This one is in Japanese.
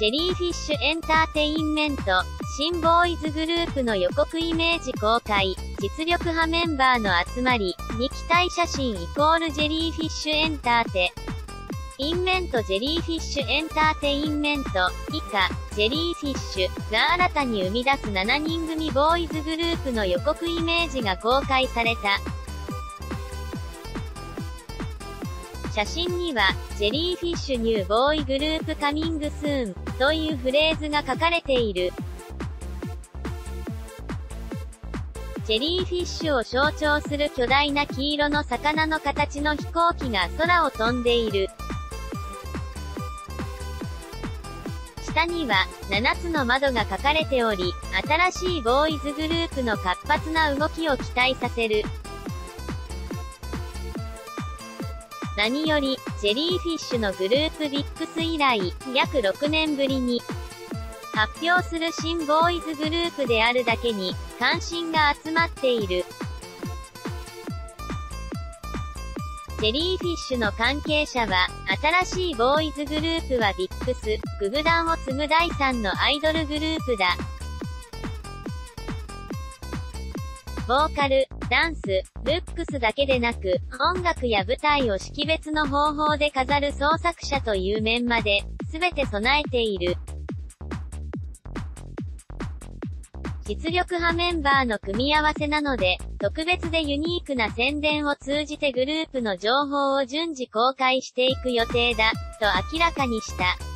ジェリーフィッシュエンターテインメント、新ボーイズグループの予告イメージ公開、実力派メンバーの集まり、に期待写真イコールジェリーフィッシュエンターテ。インメントジェリーフィッシュエンターテインメント、以下、ジェリーフィッシュが新たに生み出す7人組ボーイズグループの予告イメージが公開された。写真には、ジェリーフィッシュニューボーイグループカミングスーンというフレーズが書かれている。ジェリーフィッシュを象徴する巨大な黄色の魚の形の飛行機が空を飛んでいる。下には、7つの窓が書かれており、新しいボーイズグループの活発な動きを期待させる。何より、ジェリーフィッシュのグループビックス以来、約6年ぶりに、発表する新ボーイズグループであるだけに、関心が集まっている。ジェリーフィッシュの関係者は、新しいボーイズグループはビックス、ググダンを継ぐ第3のアイドルグループだ。ボーカル、ダンス、ルックスだけでなく、音楽や舞台を識別の方法で飾る創作者という面まで、すべて備えている。実力派メンバーの組み合わせなので、特別でユニークな宣伝を通じてグループの情報を順次公開していく予定だ、と明らかにした。